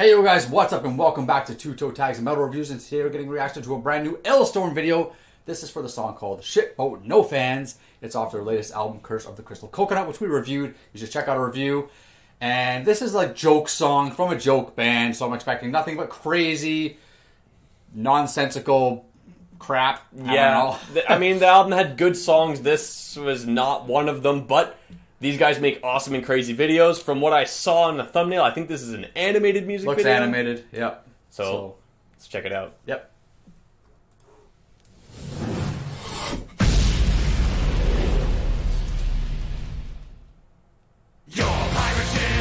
Hey yo guys, what's up and welcome back to Two Toe Tags and Metal Reviews and today we're getting reaction to a brand new Alestorm video. This is for the song called Shitboat No Fans. It's off their latest album Curse of the Crystal Coconut which we reviewed. You should check out a review. And this is like joke song from a joke band so I'm expecting nothing but crazy, nonsensical crap. I Yeah, I mean the album had good songs. This was not one of them, but these guys make awesome and crazy videos. From what I saw in the thumbnail, I think this is an animated music Looks video. animated, yep. So, let's check it out. yep. Your pirate ship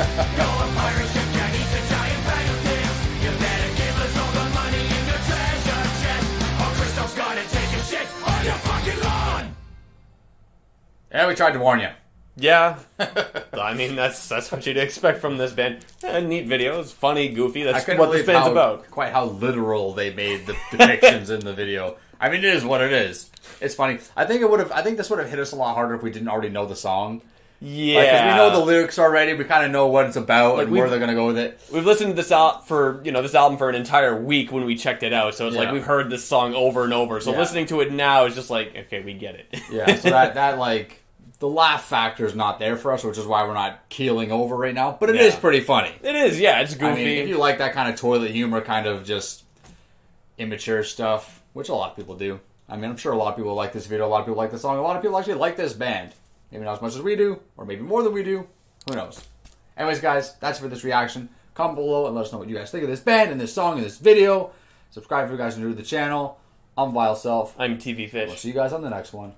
Yeah, we tried to warn you. Yeah, I mean that's that's what you'd expect from this band. Eh, neat video. It's funny, goofy. That's what this band's how, about. quite how literal they made the depictions in the video. I mean, it is what it is. It's funny. I think it would have. I think this would have hit us a lot harder if we didn't already know the song. Yeah, because we know the lyrics already. We kind of know what it's about Like, and where they're gonna go with it. We've listened to this out for you know this album for an entire week when we checked it out, so it's Yeah. like we've heard this song over and over. So Yeah. listening to it now is just like okay, we get it. Yeah, so that that like the laugh factor is not there for us, which is why we're not keeling over right now. But it is Yeah. pretty funny. it is. Yeah, it's goofy. I mean, if you like that kind of toilet humor, kind of just immature stuff, which a lot of people do. I mean, I'm sure a lot of people like this video. A lot of people like the song. A lot of people actually like this band. Maybe not as much as we do, or maybe more than we do. Who knows? Anyways, guys, that's it for this reaction. Comment below and let us know what you guys think of this band and this song and this video. Subscribe if you guys are new to the channel. I'm Vile Self. I'm TV We'll Fish. see you guys on the next one.